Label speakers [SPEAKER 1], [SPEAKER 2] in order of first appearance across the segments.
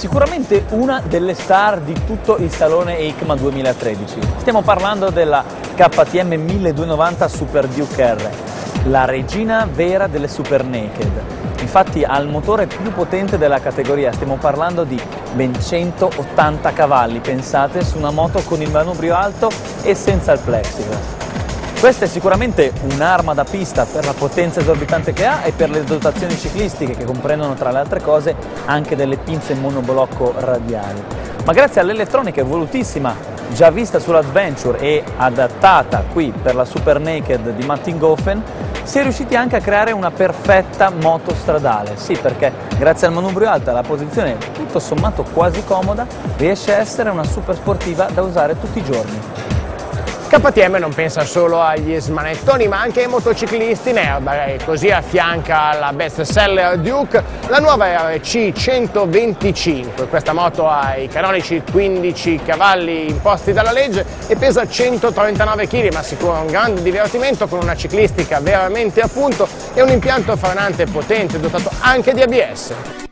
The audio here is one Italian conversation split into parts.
[SPEAKER 1] sicuramente una delle star di tutto il salone EICMA 2013. Stiamo parlando della KTM 1290 Super Duke R, la regina vera delle Super Naked. Infatti ha il motore più potente della categoria, stiamo parlando di ben 180 cavalli, pensate, su una moto con il manubrio alto e senza il plexiglass. Questa è sicuramente un'arma da pista per la potenza esorbitante che ha e per le dotazioni ciclistiche che comprendono tra le altre cose anche delle pinze monoblocco radiali. Ma grazie all'elettronica evolutissima già vista sull'Adventure e adattata qui per la Super Naked di Mattinghofen, si è riusciti anche a creare una perfetta moto stradale. Sì, perché grazie al manubrio alto e alla posizione tutto sommato quasi comoda, riesce a essere una super sportiva da usare tutti i giorni.
[SPEAKER 2] KTM non pensa solo agli smanettoni ma anche ai motociclisti in erba e così affianca la best seller Duke la nuova RC 125. Questa moto ha i canonici 15 cavalli imposti dalla legge e pesa 139 kg ma assicura un grande divertimento con una ciclistica veramente a punto e un impianto frenante potente dotato anche di ABS.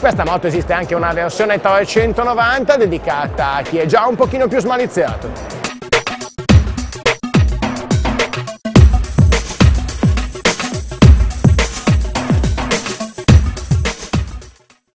[SPEAKER 2] Questa moto esiste anche una versione 390 dedicata a chi è già un pochino più smaliziato.